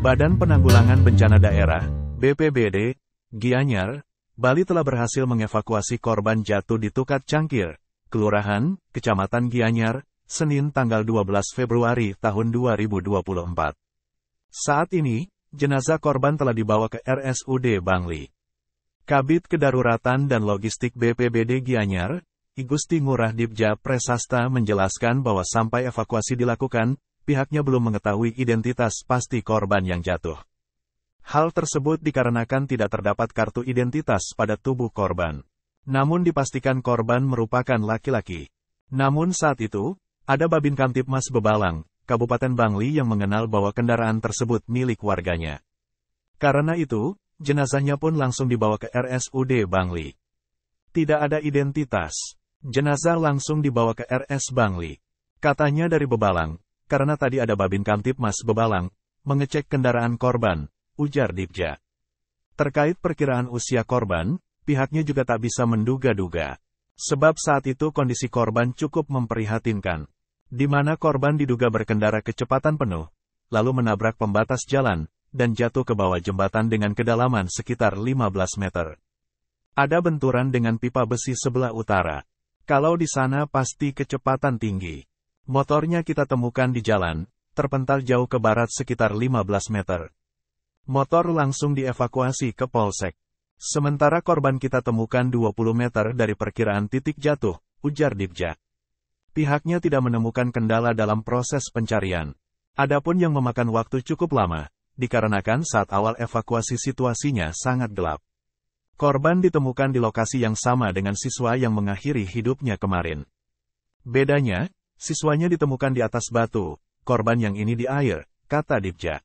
Badan Penanggulangan Bencana Daerah, BPBD, Gianyar, Bali telah berhasil mengevakuasi korban jatuh di Tukat Cangkir, Kelurahan, Kecamatan Gianyar, Senin tanggal 12 Februari tahun 2024. Saat ini, jenazah korban telah dibawa ke RSUD Bangli. Kabit Kedaruratan dan Logistik BPBD Gianyar, Igusti Ngurah Dibja Presasta menjelaskan bahwa sampai evakuasi dilakukan, pihaknya belum mengetahui identitas pasti korban yang jatuh. Hal tersebut dikarenakan tidak terdapat kartu identitas pada tubuh korban. Namun dipastikan korban merupakan laki-laki. Namun saat itu, ada Babin Kamtipmas Bebalang, Kabupaten Bangli yang mengenal bahwa kendaraan tersebut milik warganya. Karena itu, jenazahnya pun langsung dibawa ke RSUD Bangli. Tidak ada identitas. Jenazah langsung dibawa ke RS Bangli. Katanya dari Bebalang, karena tadi ada Babin Kamtipmas Bebalang, mengecek kendaraan korban, ujar Dibja. Terkait perkiraan usia korban, pihaknya juga tak bisa menduga-duga. Sebab saat itu kondisi korban cukup memprihatinkan. Di mana korban diduga berkendara kecepatan penuh, lalu menabrak pembatas jalan, dan jatuh ke bawah jembatan dengan kedalaman sekitar 15 meter. Ada benturan dengan pipa besi sebelah utara. Kalau di sana pasti kecepatan tinggi. Motornya kita temukan di jalan, terpental jauh ke barat sekitar 15 meter. Motor langsung dievakuasi ke Polsek. Sementara korban kita temukan 20 meter dari perkiraan titik jatuh, ujar Dibja. Pihaknya tidak menemukan kendala dalam proses pencarian. Adapun yang memakan waktu cukup lama, dikarenakan saat awal evakuasi situasinya sangat gelap. Korban ditemukan di lokasi yang sama dengan siswa yang mengakhiri hidupnya kemarin. Bedanya, siswanya ditemukan di atas batu, korban yang ini di air, kata Dibja.